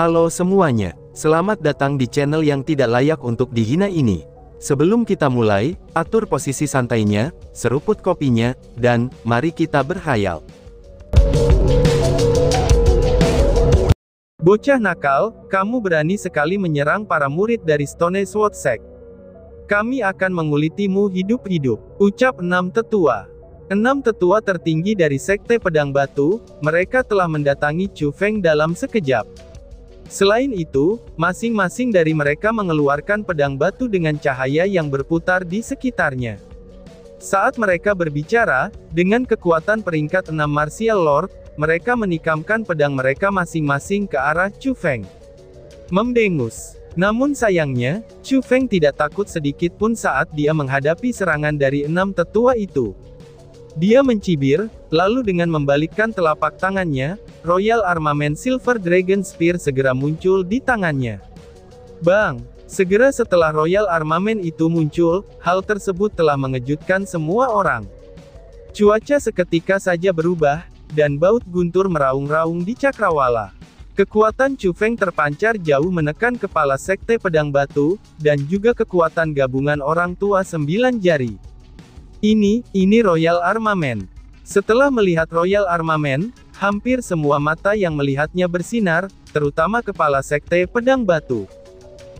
Halo semuanya, selamat datang di channel yang tidak layak untuk dihina ini. Sebelum kita mulai, atur posisi santainya, seruput kopinya, dan mari kita berhayal. Bocah nakal, kamu berani sekali menyerang para murid dari Stone Sword Sect. Kami akan mengulitimu hidup-hidup, ucap enam tetua. Enam tetua tertinggi dari Sekte Pedang Batu, mereka telah mendatangi Chu Feng dalam sekejap. Selain itu, masing-masing dari mereka mengeluarkan pedang batu dengan cahaya yang berputar di sekitarnya. Saat mereka berbicara, dengan kekuatan peringkat 6 Martial Lord, mereka menikamkan pedang mereka masing-masing ke arah Chu Feng. Memdengus. Namun sayangnya, Chu Feng tidak takut sedikit pun saat dia menghadapi serangan dari enam tetua itu. Dia mencibir, lalu dengan membalikkan telapak tangannya, Royal Armament Silver Dragon Spear segera muncul di tangannya. Bang! Segera setelah Royal Armament itu muncul, hal tersebut telah mengejutkan semua orang. Cuaca seketika saja berubah, dan baut guntur meraung-raung di cakrawala. Kekuatan Chu Feng terpancar jauh menekan kepala Sekte Pedang Batu, dan juga kekuatan gabungan orang tua sembilan jari. Ini, ini Royal Armament. Setelah melihat Royal Armament, Hampir semua mata yang melihatnya bersinar, terutama kepala sekte pedang batu.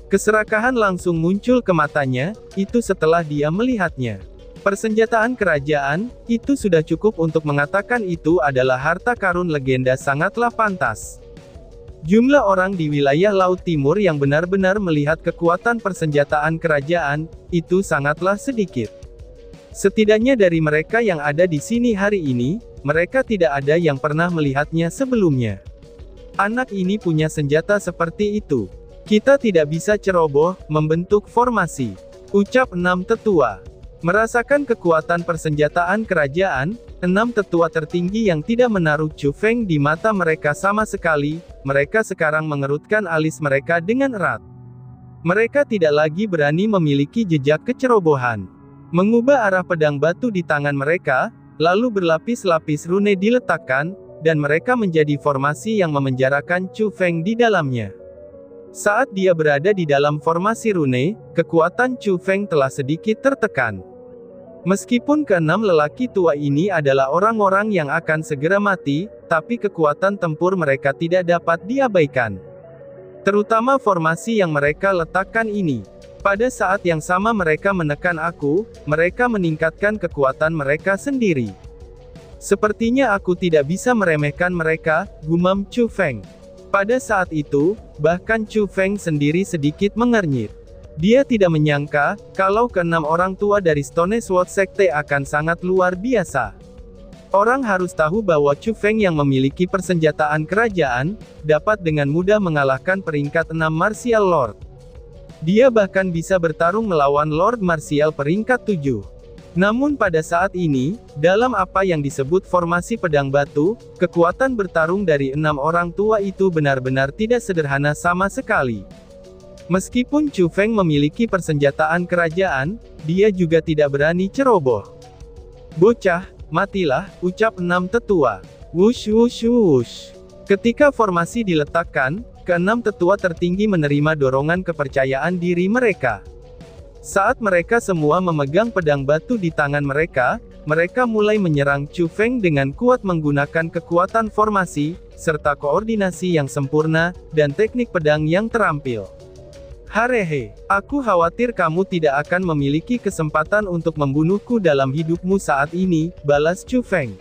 Keserakahan langsung muncul ke matanya, itu setelah dia melihatnya. Persenjataan kerajaan, itu sudah cukup untuk mengatakan itu adalah harta karun legenda sangatlah pantas. Jumlah orang di wilayah Laut Timur yang benar-benar melihat kekuatan persenjataan kerajaan, itu sangatlah sedikit. Setidaknya dari mereka yang ada di sini hari ini, mereka tidak ada yang pernah melihatnya sebelumnya. Anak ini punya senjata seperti itu. Kita tidak bisa ceroboh, membentuk formasi. Ucap enam tetua. Merasakan kekuatan persenjataan kerajaan, enam tetua tertinggi yang tidak menaruh Chu Feng di mata mereka sama sekali, mereka sekarang mengerutkan alis mereka dengan erat. Mereka tidak lagi berani memiliki jejak kecerobohan. Mengubah arah pedang batu di tangan mereka, Lalu berlapis-lapis rune diletakkan, dan mereka menjadi formasi yang memenjarakan Chu Feng di dalamnya. Saat dia berada di dalam formasi rune, kekuatan Chu Feng telah sedikit tertekan. Meskipun keenam lelaki tua ini adalah orang-orang yang akan segera mati, tapi kekuatan tempur mereka tidak dapat diabaikan. Terutama formasi yang mereka letakkan ini. Pada saat yang sama mereka menekan aku, mereka meningkatkan kekuatan mereka sendiri. Sepertinya aku tidak bisa meremehkan mereka, gumam Chu Feng. Pada saat itu, bahkan Chu Feng sendiri sedikit mengernyit. Dia tidak menyangka, kalau keenam orang tua dari Stone Sword Sekte akan sangat luar biasa. Orang harus tahu bahwa Chu Feng yang memiliki persenjataan kerajaan, dapat dengan mudah mengalahkan peringkat 6 Martial Lord. Dia bahkan bisa bertarung melawan Lord Martial peringkat 7. Namun pada saat ini, dalam apa yang disebut formasi pedang batu, kekuatan bertarung dari enam orang tua itu benar-benar tidak sederhana sama sekali. Meskipun Chu Feng memiliki persenjataan kerajaan, dia juga tidak berani ceroboh. Bocah, matilah, ucap enam tetua. Wush wush wush. Ketika formasi diletakkan, Keenam tetua tertinggi menerima dorongan kepercayaan diri mereka. Saat mereka semua memegang pedang batu di tangan mereka, mereka mulai menyerang Chu Feng dengan kuat menggunakan kekuatan formasi, serta koordinasi yang sempurna, dan teknik pedang yang terampil. Harehe, aku khawatir kamu tidak akan memiliki kesempatan untuk membunuhku dalam hidupmu saat ini, balas Chu Feng.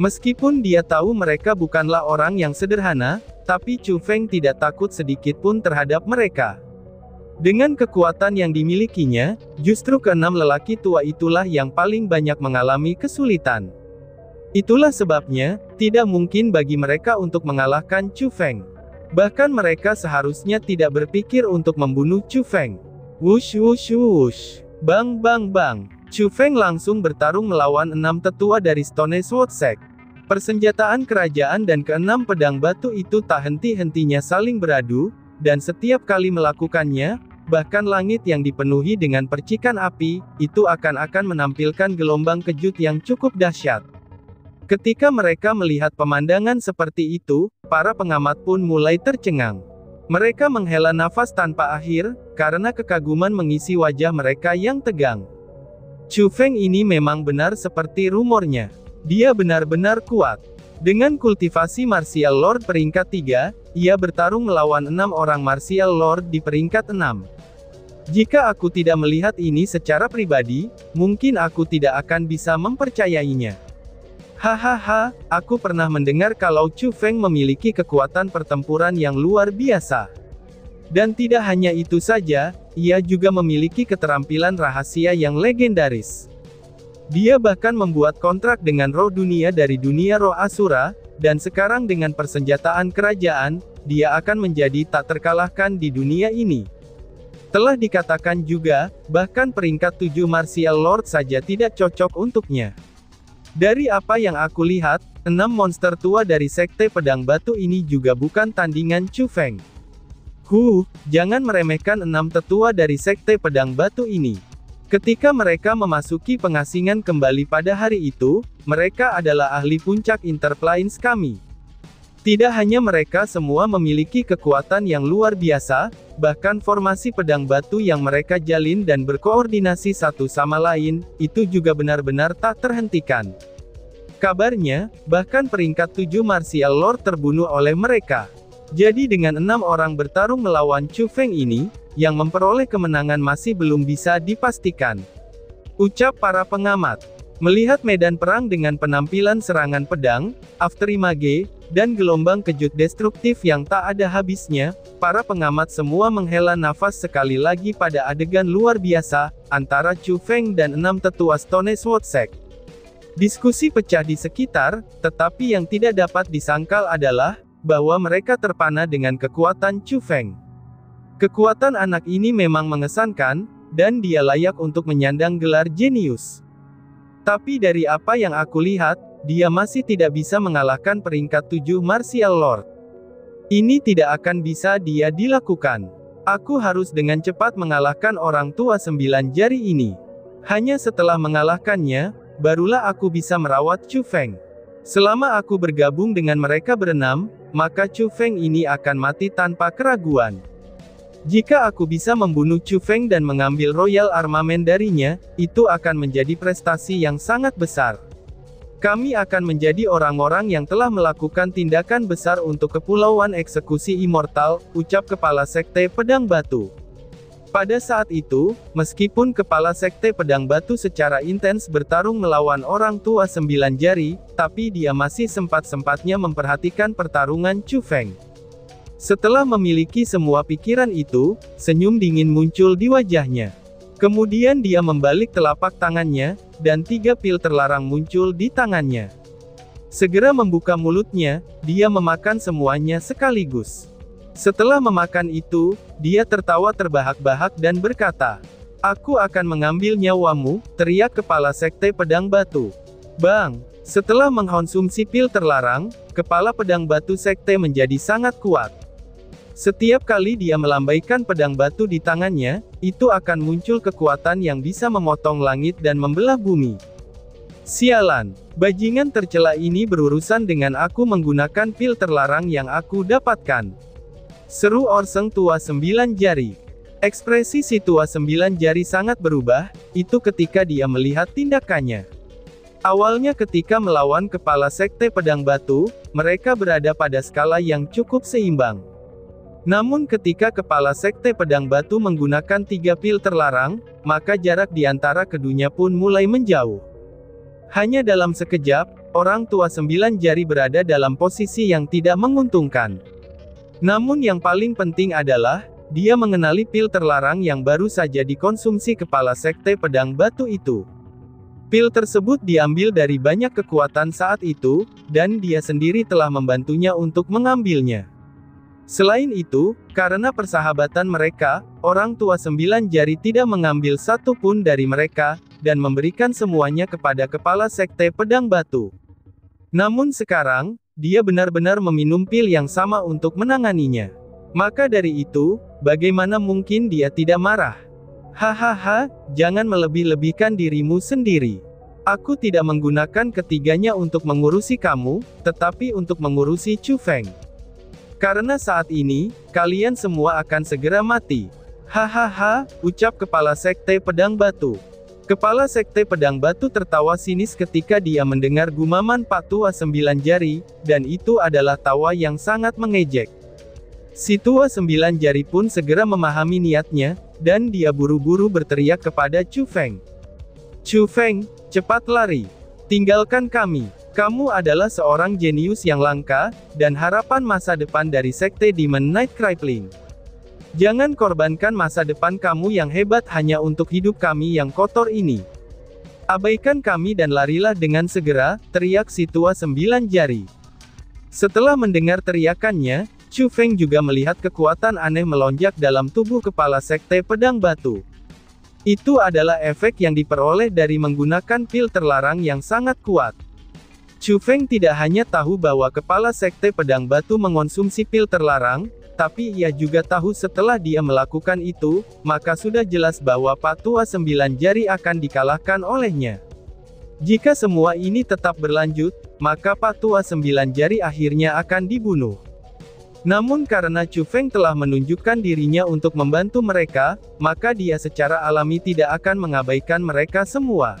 Meskipun dia tahu mereka bukanlah orang yang sederhana, tapi Chu Feng tidak takut sedikit pun terhadap mereka. Dengan kekuatan yang dimilikinya, justru keenam lelaki tua itulah yang paling banyak mengalami kesulitan. Itulah sebabnya, tidak mungkin bagi mereka untuk mengalahkan Chu Feng. Bahkan mereka seharusnya tidak berpikir untuk membunuh Chu Feng. Wush wush wush. Bang bang bang. Chu Feng langsung bertarung melawan enam tetua dari Stone Sword Sect. Persenjataan kerajaan dan keenam pedang batu itu tak henti-hentinya saling beradu, dan setiap kali melakukannya, bahkan langit yang dipenuhi dengan percikan api, itu akan-akan menampilkan gelombang kejut yang cukup dahsyat. Ketika mereka melihat pemandangan seperti itu, para pengamat pun mulai tercengang. Mereka menghela nafas tanpa akhir, karena kekaguman mengisi wajah mereka yang tegang. Chu Feng ini memang benar seperti rumornya. Dia benar-benar kuat. Dengan kultivasi Martial Lord peringkat 3, ia bertarung melawan enam orang Martial Lord di peringkat 6. Jika aku tidak melihat ini secara pribadi, mungkin aku tidak akan bisa mempercayainya. Hahaha, aku pernah mendengar kalau Chu Feng memiliki kekuatan pertempuran yang luar biasa. Dan tidak hanya itu saja, ia juga memiliki keterampilan rahasia yang legendaris. Dia bahkan membuat kontrak dengan roh dunia dari dunia roh Asura, dan sekarang dengan persenjataan kerajaan, dia akan menjadi tak terkalahkan di dunia ini. Telah dikatakan juga, bahkan peringkat 7 Martial Lord saja tidak cocok untuknya. Dari apa yang aku lihat, enam monster tua dari Sekte Pedang Batu ini juga bukan tandingan Chu Feng. Hu, jangan meremehkan enam tetua dari Sekte Pedang Batu ini. Ketika mereka memasuki pengasingan kembali pada hari itu, mereka adalah ahli puncak Interplanes kami. Tidak hanya mereka semua memiliki kekuatan yang luar biasa, bahkan formasi pedang batu yang mereka jalin dan berkoordinasi satu sama lain, itu juga benar-benar tak terhentikan. Kabarnya, bahkan peringkat tujuh Martial Lord terbunuh oleh mereka. Jadi dengan enam orang bertarung melawan Chu Feng ini, yang memperoleh kemenangan masih belum bisa dipastikan. Ucap para pengamat. Melihat medan perang dengan penampilan serangan pedang, afterimage, dan gelombang kejut destruktif yang tak ada habisnya, para pengamat semua menghela nafas sekali lagi pada adegan luar biasa, antara Chu Feng dan enam tetua Stone Sword. Diskusi pecah di sekitar, tetapi yang tidak dapat disangkal adalah, bahwa mereka terpana dengan kekuatan Chu Feng. Kekuatan anak ini memang mengesankan, dan dia layak untuk menyandang gelar jenius. Tapi dari apa yang aku lihat, dia masih tidak bisa mengalahkan peringkat 7 Martial Lord. Ini tidak akan bisa dia dilakukan. Aku harus dengan cepat mengalahkan orang tua sembilan jari ini. Hanya setelah mengalahkannya, barulah aku bisa merawat Chu Feng. Selama aku bergabung dengan mereka berenam, maka Chu Feng ini akan mati tanpa keraguan. Jika aku bisa membunuh Chu Feng dan mengambil Royal Armament darinya, itu akan menjadi prestasi yang sangat besar. Kami akan menjadi orang-orang yang telah melakukan tindakan besar untuk Kepulauan Eksekusi Immortal, ucap Kepala Sekte Pedang Batu. Pada saat itu, meskipun Kepala Sekte Pedang Batu secara intens bertarung melawan orang tua sembilan jari, tapi dia masih sempat-sempatnya memperhatikan pertarungan Chu Feng. Setelah memiliki semua pikiran itu, senyum dingin muncul di wajahnya. Kemudian dia membalik telapak tangannya, dan tiga pil terlarang muncul di tangannya. Segera membuka mulutnya, dia memakan semuanya sekaligus. Setelah memakan itu, dia tertawa terbahak-bahak dan berkata, Aku akan mengambil nyawamu, teriak kepala sekte pedang batu. Bang! Setelah mengkonsumsi pil terlarang, kepala pedang batu sekte menjadi sangat kuat. Setiap kali dia melambaikan pedang batu di tangannya, itu akan muncul kekuatan yang bisa memotong langit dan membelah bumi. Sialan, bajingan tercela ini berurusan dengan aku menggunakan pil terlarang yang aku dapatkan. Seru Orseng tua sembilan jari. Ekspresi si tua sembilan jari sangat berubah, itu ketika dia melihat tindakannya. Awalnya ketika melawan kepala sekte pedang batu, mereka berada pada skala yang cukup seimbang. Namun ketika kepala sekte pedang batu menggunakan tiga pil terlarang, maka jarak di antara keduanya pun mulai menjauh. Hanya dalam sekejap, orang tua sembilan jari berada dalam posisi yang tidak menguntungkan. Namun yang paling penting adalah, dia mengenali pil terlarang yang baru saja dikonsumsi kepala sekte pedang batu itu. Pil tersebut diambil dari banyak kekuatan saat itu, dan dia sendiri telah membantunya untuk mengambilnya. Selain itu, karena persahabatan mereka, orang tua sembilan jari tidak mengambil satu pun dari mereka, dan memberikan semuanya kepada kepala sekte pedang batu. Namun sekarang, dia benar-benar meminum pil yang sama untuk menanganinya. Maka dari itu, bagaimana mungkin dia tidak marah? Hahaha, jangan melebih-lebihkan dirimu sendiri. Aku tidak menggunakan ketiganya untuk mengurusi kamu, tetapi untuk mengurusi Chu Feng. Karena saat ini, kalian semua akan segera mati. Hahaha, ucap kepala sekte pedang batu. Kepala sekte pedang batu tertawa sinis ketika dia mendengar gumaman Pak Tua Sembilan Jari, dan itu adalah tawa yang sangat mengejek. Si tua sembilan jari pun segera memahami niatnya, dan dia buru-buru berteriak kepada Chu Feng. Chu Feng, cepat lari. Tinggalkan kami. Kamu adalah seorang jenius yang langka, dan harapan masa depan dari Sekte Demon Knight Crippling. Jangan korbankan masa depan kamu yang hebat hanya untuk hidup kami yang kotor ini. Abaikan kami dan larilah dengan segera, teriak si tua sembilan jari. Setelah mendengar teriakannya, Chu Feng juga melihat kekuatan aneh melonjak dalam tubuh kepala sekte pedang batu. Itu adalah efek yang diperoleh dari menggunakan pil terlarang yang sangat kuat. Chu Feng tidak hanya tahu bahwa kepala sekte pedang batu mengonsumsi pil terlarang, tapi ia juga tahu setelah dia melakukan itu, maka sudah jelas bahwa Patua Sembilan Jari akan dikalahkan olehnya. Jika semua ini tetap berlanjut, maka Patua Sembilan Jari akhirnya akan dibunuh. Namun karena Chu Feng telah menunjukkan dirinya untuk membantu mereka, maka dia secara alami tidak akan mengabaikan mereka semua.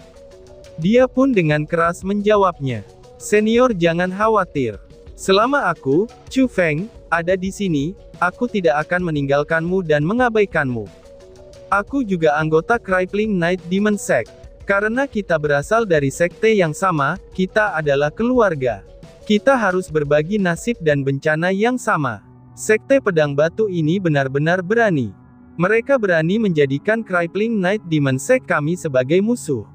Dia pun dengan keras menjawabnya. Senior jangan khawatir. Selama aku, Chu Feng, ada di sini, aku tidak akan meninggalkanmu dan mengabaikanmu. Aku juga anggota Crippling Night Demon Sect. Karena kita berasal dari sekte yang sama, kita adalah keluarga. Kita harus berbagi nasib dan bencana yang sama. Sekte Pedang Batu ini benar-benar berani. Mereka berani menjadikan Crippling Night Demon Sect kami sebagai musuh.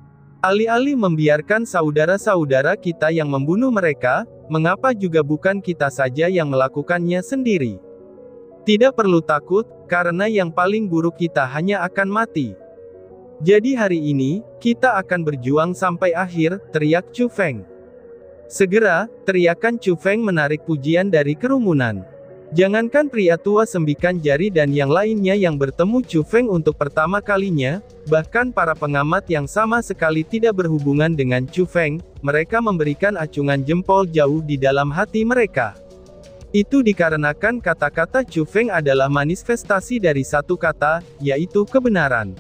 Alih-alih membiarkan saudara-saudara kita yang membunuh mereka, mengapa juga bukan kita saja yang melakukannya sendiri? Tidak perlu takut, karena yang paling buruk kita hanya akan mati. Jadi hari ini, kita akan berjuang sampai akhir, teriak Chu Feng. Segera, teriakan Chu Feng menarik pujian dari kerumunan. Jangankan pria tua sembikan jari dan yang lainnya yang bertemu Chu Feng untuk pertama kalinya, bahkan para pengamat yang sama sekali tidak berhubungan dengan Chu Feng, mereka memberikan acungan jempol jauh di dalam hati mereka. Itu dikarenakan kata-kata Chu Feng adalah manifestasi dari satu kata, yaitu kebenaran.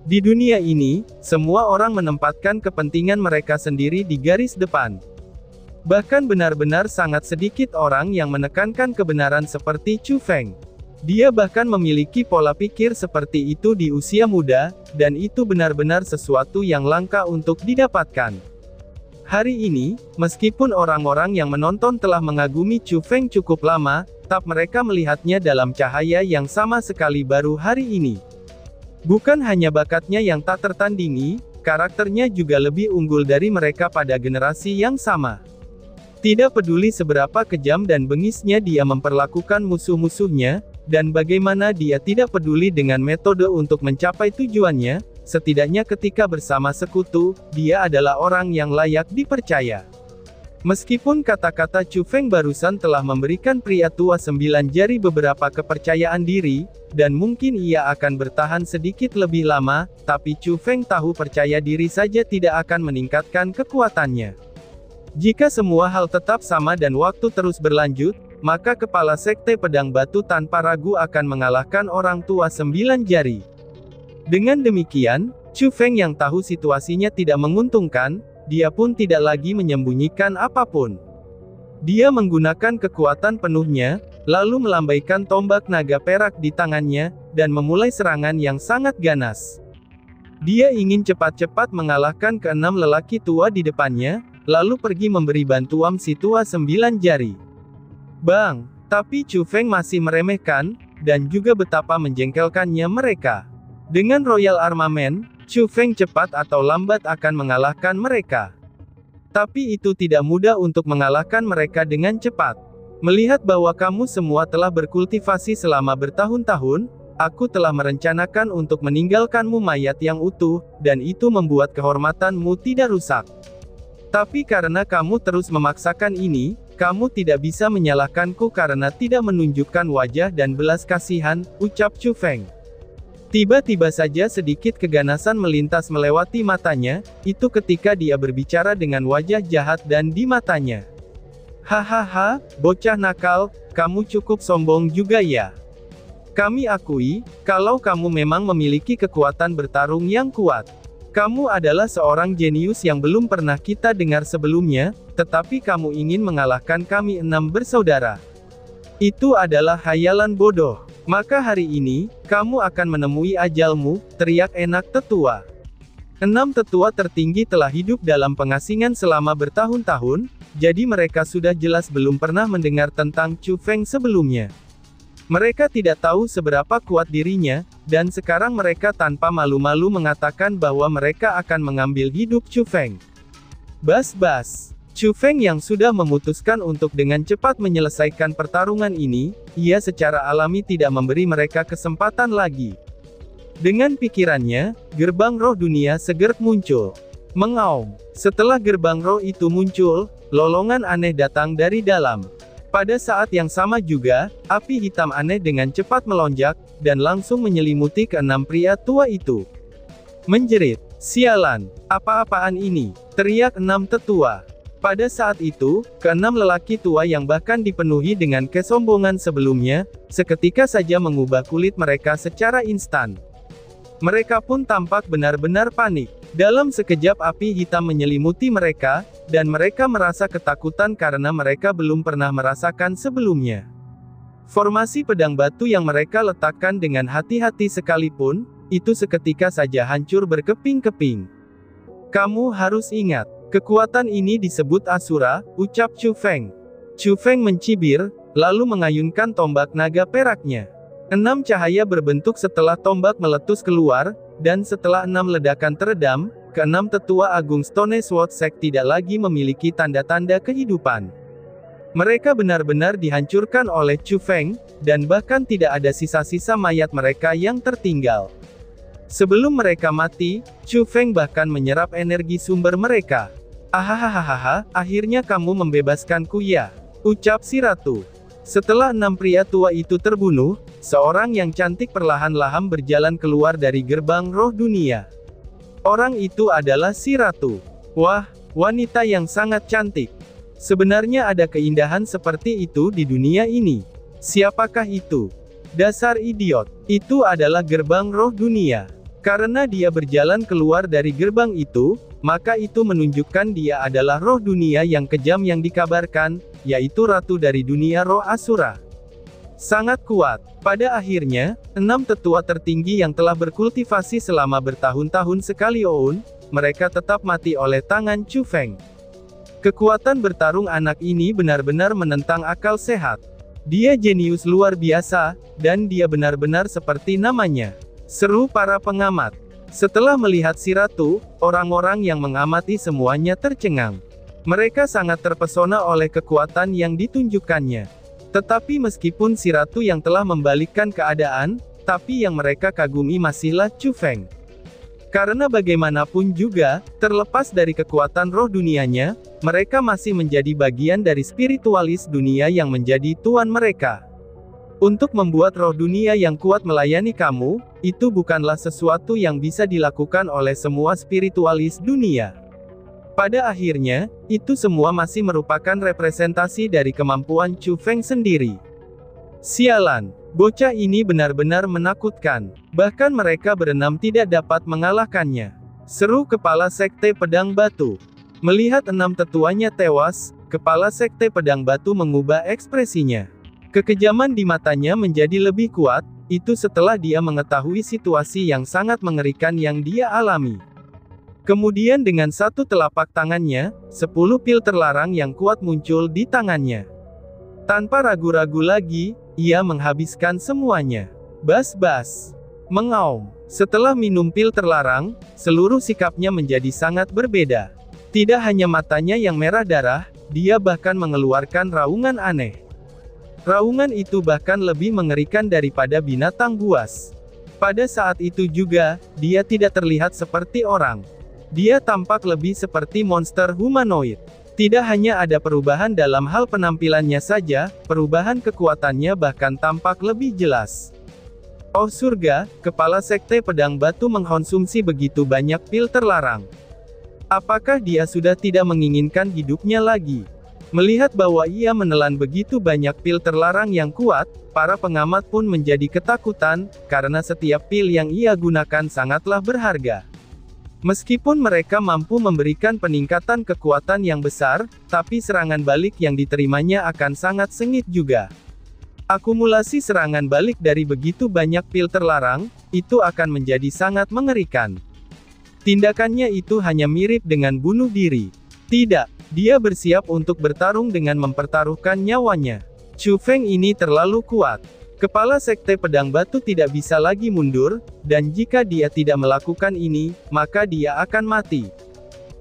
Di dunia ini, semua orang menempatkan kepentingan mereka sendiri di garis depan. Bahkan benar-benar sangat sedikit orang yang menekankan kebenaran seperti Chu Feng. Dia bahkan memiliki pola pikir seperti itu di usia muda, dan itu benar-benar sesuatu yang langka untuk didapatkan. Hari ini, meskipun orang-orang yang menonton telah mengagumi Chu Feng cukup lama, tak mereka melihatnya dalam cahaya yang sama sekali baru hari ini. Bukan hanya bakatnya yang tak tertandingi, karakternya juga lebih unggul dari mereka pada generasi yang sama. Tidak peduli seberapa kejam dan bengisnya dia memperlakukan musuh-musuhnya, dan bagaimana dia tidak peduli dengan metode untuk mencapai tujuannya, setidaknya ketika bersama sekutu, dia adalah orang yang layak dipercaya. Meskipun kata-kata Chu Feng barusan telah memberikan pria tua sembilan jari beberapa kepercayaan diri, dan mungkin ia akan bertahan sedikit lebih lama, tapi Chu Feng tahu percaya diri saja tidak akan meningkatkan kekuatannya. Jika semua hal tetap sama dan waktu terus berlanjut, maka kepala sekte pedang batu tanpa ragu akan mengalahkan orang tua sembilan jari. Dengan demikian, Chu Feng yang tahu situasinya tidak menguntungkan, dia pun tidak lagi menyembunyikan apa pun. Dia menggunakan kekuatan penuhnya, lalu melambaikan tombak naga perak di tangannya, dan memulai serangan yang sangat ganas. Dia ingin cepat-cepat mengalahkan keenam lelaki tua di depannya, lalu pergi memberi bantuan si tua sembilan jari. Bang, tapi Chu Feng masih meremehkan, dan juga betapa menjengkelkannya mereka. Dengan Royal Armament, Chu Feng cepat atau lambat akan mengalahkan mereka. Tapi itu tidak mudah untuk mengalahkan mereka dengan cepat. Melihat bahwa kamu semua telah berkultivasi selama bertahun-tahun, aku telah merencanakan untuk meninggalkanmu mayat yang utuh, dan itu membuat kehormatanmu tidak rusak. Tapi karena kamu terus memaksakan ini, kamu tidak bisa menyalahkanku karena tidak menunjukkan wajah dan belas kasihan, ucap Chu Feng. Tiba-tiba saja sedikit keganasan melintas melewati matanya, itu ketika dia berbicara dengan wajah jahat dan di matanya. Hahaha, bocah nakal, kamu cukup sombong juga ya. Kami akui, kalau kamu memang memiliki kekuatan bertarung yang kuat. Kamu adalah seorang jenius yang belum pernah kita dengar sebelumnya, tetapi kamu ingin mengalahkan kami enam bersaudara. Itu adalah hayalan bodoh. Maka hari ini, kamu akan menemui ajalmu, teriak enak tetua. Enam tetua tertinggi telah hidup dalam pengasingan selama bertahun-tahun, jadi mereka sudah jelas belum pernah mendengar tentang Chu Feng sebelumnya. Mereka tidak tahu seberapa kuat dirinya, dan sekarang mereka tanpa malu-malu mengatakan bahwa mereka akan mengambil hidup Chu Feng. Bas-bas. Chu Feng yang sudah memutuskan untuk dengan cepat menyelesaikan pertarungan ini, ia secara alami tidak memberi mereka kesempatan lagi. Dengan pikirannya, gerbang roh dunia segera muncul. Mengaum. Setelah gerbang roh itu muncul, lolongan aneh datang dari dalam. Pada saat yang sama juga, api hitam aneh dengan cepat melonjak, dan langsung menyelimuti keenam pria tua itu. Menjerit, sialan, apa-apaan ini, teriak enam tetua. Pada saat itu, keenam lelaki tua yang bahkan dipenuhi dengan kesombongan sebelumnya, seketika saja mengubah kulit mereka secara instan. Mereka pun tampak benar-benar panik. Dalam sekejap api hitam menyelimuti mereka, dan mereka merasa ketakutan karena mereka belum pernah merasakan sebelumnya. Formasi pedang batu yang mereka letakkan dengan hati-hati sekalipun, itu seketika saja hancur berkeping-keping. Kamu harus ingat, kekuatan ini disebut Asura, ucap Chu Feng. Chu Feng mencibir, lalu mengayunkan tombak naga peraknya. Enam cahaya berbentuk setelah tombak meletus keluar, dan setelah enam ledakan teredam, keenam tetua agung Stone Sword Sect tidak lagi memiliki tanda-tanda kehidupan. Mereka benar-benar dihancurkan oleh Chu Feng, dan bahkan tidak ada sisa-sisa mayat mereka yang tertinggal. Sebelum mereka mati, Chu Feng bahkan menyerap energi sumber mereka. Ahahaha, akhirnya kamu membebaskanku ya, ucap si ratu. Setelah enam pria tua itu terbunuh, seorang yang cantik perlahan-lahan berjalan keluar dari gerbang roh dunia. Orang itu adalah si ratu. Wah, wanita yang sangat cantik. Sebenarnya ada keindahan seperti itu di dunia ini. Siapakah itu? Dasar idiot. Itu adalah gerbang roh dunia. Karena dia berjalan keluar dari gerbang itu, maka itu menunjukkan dia adalah roh dunia yang kejam yang dikabarkan, yaitu ratu dari dunia roh Asura. Sangat kuat. Pada akhirnya, enam tetua tertinggi yang telah berkultivasi selama bertahun-tahun sekali Oun, mereka tetap mati oleh tangan Chu Feng. Kekuatan bertarung anak ini benar-benar menentang akal sehat. Dia jenius luar biasa, dan dia benar-benar seperti namanya. Seru para pengamat. Setelah melihat si ratu, orang-orang yang mengamati semuanya tercengang. Mereka sangat terpesona oleh kekuatan yang ditunjukkannya. Tetapi meskipun si ratu yang telah membalikkan keadaan, tapi yang mereka kagumi masihlah Chu Feng. Karena bagaimanapun juga, terlepas dari kekuatan roh dunianya, mereka masih menjadi bagian dari spiritualis dunia yang menjadi tuan mereka. Untuk membuat roh dunia yang kuat melayani kamu, itu bukanlah sesuatu yang bisa dilakukan oleh semua spiritualis dunia. Pada akhirnya, itu semua masih merupakan representasi dari kemampuan Chu Feng sendiri. Sialan, bocah ini benar-benar menakutkan. Bahkan mereka berenam tidak dapat mengalahkannya. Seru kepala sekte pedang batu. Melihat enam tetuanya tewas, kepala sekte pedang batu mengubah ekspresinya. Kekejaman di matanya menjadi lebih kuat, itu setelah dia mengetahui situasi yang sangat mengerikan yang dia alami. Kemudian dengan satu telapak tangannya, sepuluh pil terlarang yang kuat muncul di tangannya. Tanpa ragu-ragu lagi, ia menghabiskan semuanya. Bas-bas. Mengaum. Setelah minum pil terlarang, seluruh sikapnya menjadi sangat berbeda. Tidak hanya matanya yang merah darah, dia bahkan mengeluarkan raungan aneh. Raungan itu bahkan lebih mengerikan daripada binatang buas. Pada saat itu juga, dia tidak terlihat seperti orang. Dia tampak lebih seperti monster humanoid. Tidak hanya ada perubahan dalam hal penampilannya saja, perubahan kekuatannya bahkan tampak lebih jelas. Oh surga, kepala sekte pedang batu mengkonsumsi begitu banyak pil terlarang. Apakah dia sudah tidak menginginkan hidupnya lagi? Melihat bahwa ia menelan begitu banyak pil terlarang yang kuat, para pengamat pun menjadi ketakutan, karena setiap pil yang ia gunakan sangatlah berharga. Meskipun mereka mampu memberikan peningkatan kekuatan yang besar, tapi serangan balik yang diterimanya akan sangat sengit juga. Akumulasi serangan balik dari begitu banyak pil terlarang, itu akan menjadi sangat mengerikan. Tindakannya itu hanya mirip dengan bunuh diri. Tidak, dia bersiap untuk bertarung dengan mempertaruhkan nyawanya. Chu Feng ini terlalu kuat. Kepala Sekte Pedang Batu tidak bisa lagi mundur, dan jika dia tidak melakukan ini, maka dia akan mati.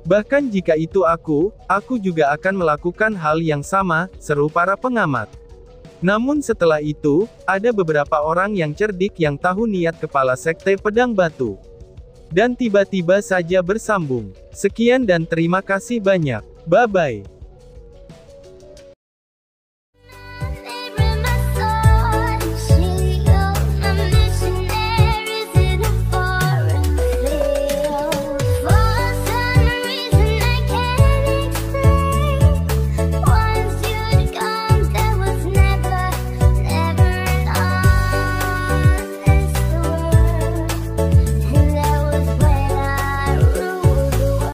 Bahkan jika itu aku, aku juga akan melakukan hal yang sama, seru para pengamat. Namun setelah itu, ada beberapa orang yang cerdik yang tahu niat kepala Sekte Pedang Batu. Dan tiba-tiba saja bersambung. Sekian dan terima kasih banyak. Bye-bye.